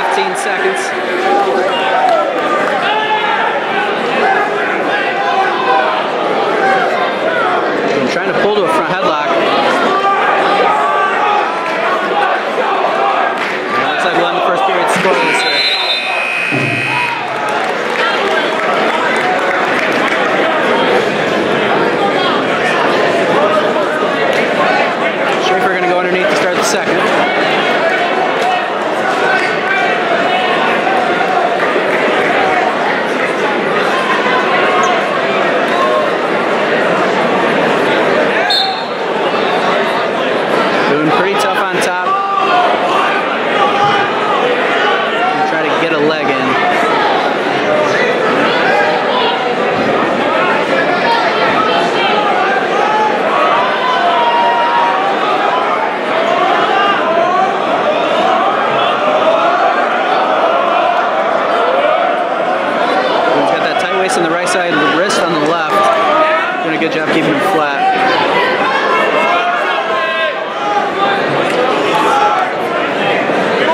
15 seconds. I'm trying to pull to a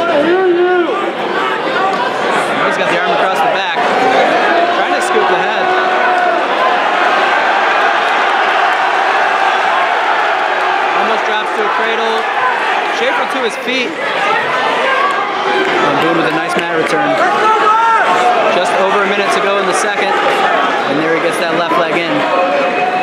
to hear you. He's got the arm across the back, trying to scoop the head. Almost drops to a cradle. Shaeffer to his feet. And Boone with a nice mat return. Just over a minute to go in the second. And there he gets that left leg in.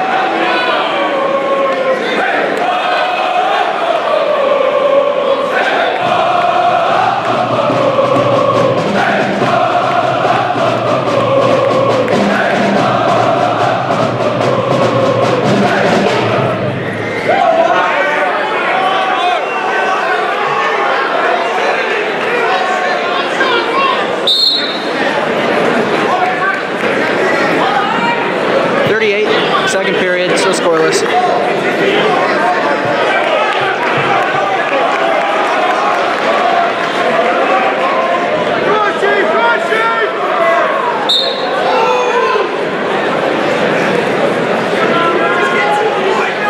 Second period, still scoreless.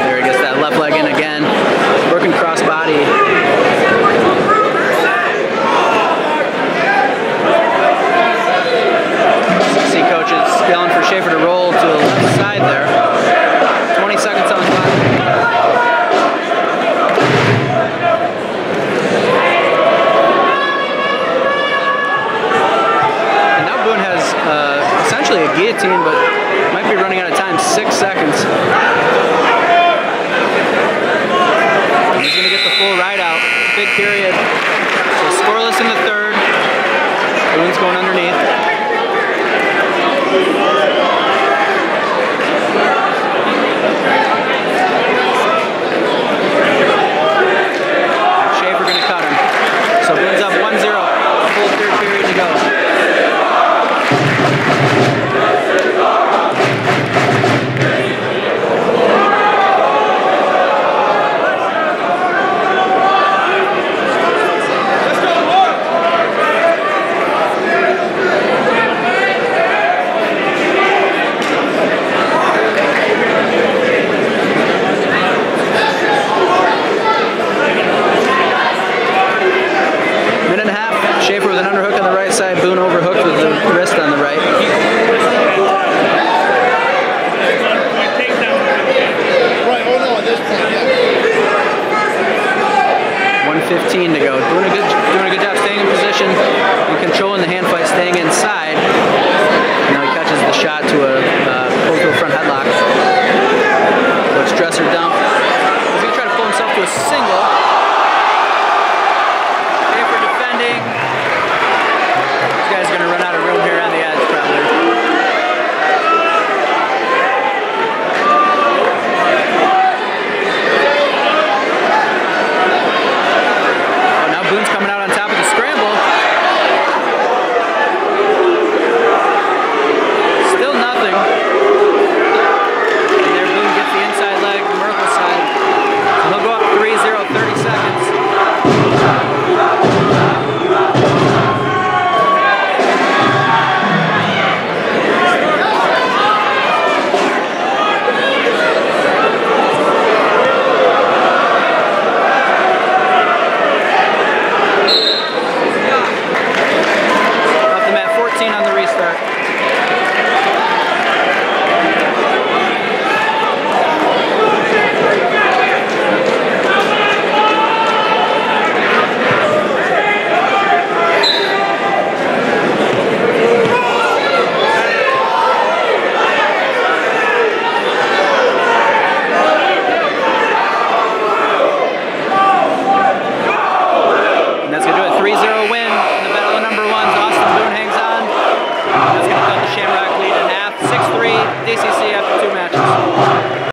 There he gets that left leg in again. Working cross body. See coaches yelling for Shaeffer to roll to the left side there. 20 seconds on the clock. And now Boone has uh, essentially a guillotine, but might be running out of time. Six seconds. He's going to get the full ride out. Big period. So scoreless in the third. Boone's going underneath. Shaeffer going to cut him. So Boone's up 1-0. Full third period to go. Minute and a half. Shaeffer with an underhook on the right side. Boone overhooked with the wrist on the right. Right, oh no, at this point, yeah. 115 to go.